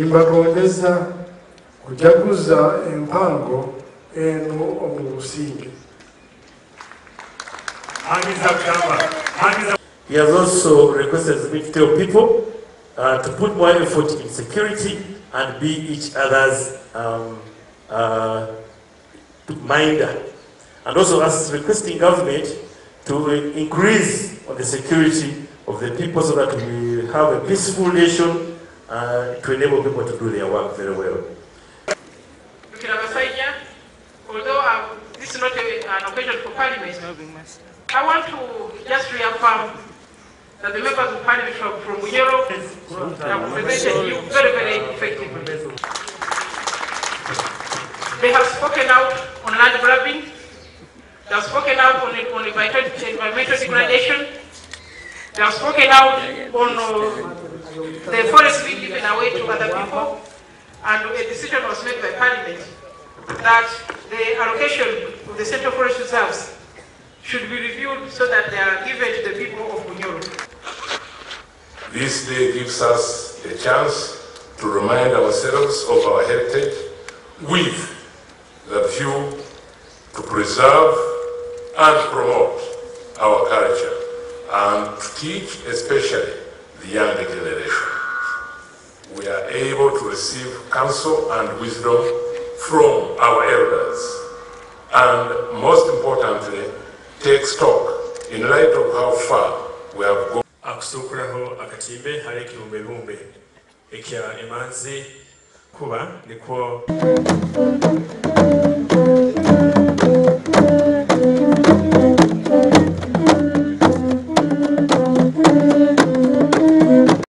imbagondeza kujaguza empango eno omu businge He has also requested the Bikiteo people uh, to put more effort in security and be each other's um, uh, minder. And also as requesting government to increase on the security of the people so that we have a peaceful nation uh, to enable people to do their work very well. Although uh, this is not a, an occasion for parliament, I want to just reaffirm that the members of parliament from, from Bunyoro have presented you very, very effectively. They have spoken out on land grabbing, they have spoken out on, on environmental degradation, they have spoken out on uh, the forest being given away to other people, and a decision was made by Parliament that the allocation of the Central Forest Reserves should be reviewed so that they are given to the people of Bunyoro. This day gives us a chance to remind ourselves of our heritage with the view to preserve and promote our culture and to teach especially the younger generation. We are able to receive counsel and wisdom from our elders and most importantly take stock in light of how far we have gone. akatimbe